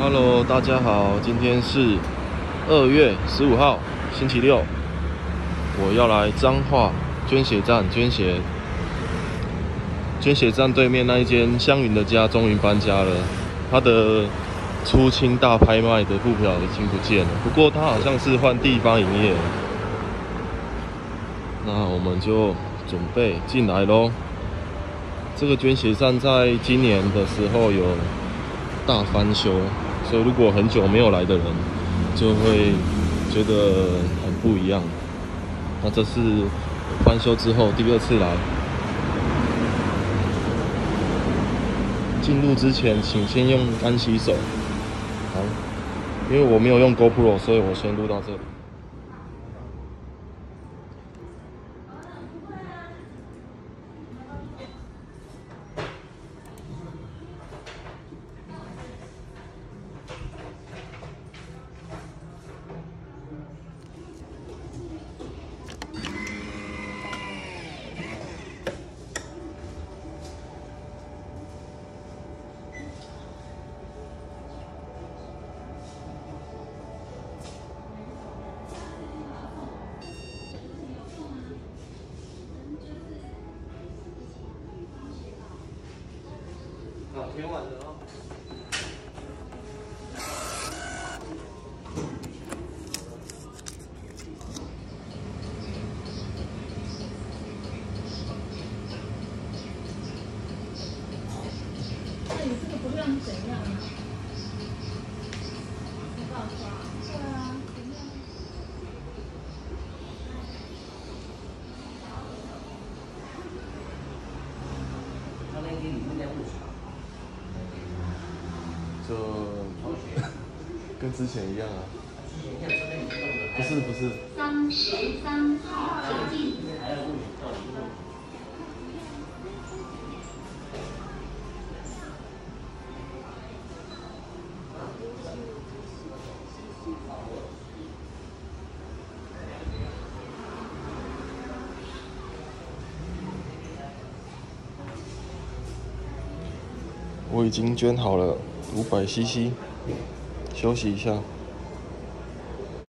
Hello，大家好，今天是二月十五号，星期六。我要来彰化捐血站捐血。捐血站对面那一间香云的家终于搬家了，他的出清大拍卖的布票已经不见了。不过他好像是换地方营业。那我们就准备进来喽。这个捐血站在今年的时候有大翻修。所以，如果很久没有来的人，就会觉得很不一样。那这是翻修之后第二次来。进入之前，请先用干洗手。好，因为我没有用 GoPro，所以我先录到这里。那你这个不亮怎样啊？没办法，对啊，怎样？他那给你们家不少，就跟之前一样啊。不是不是，三十三号接近。还要问你到底弄。我已经捐好了五百 CC，休息一下。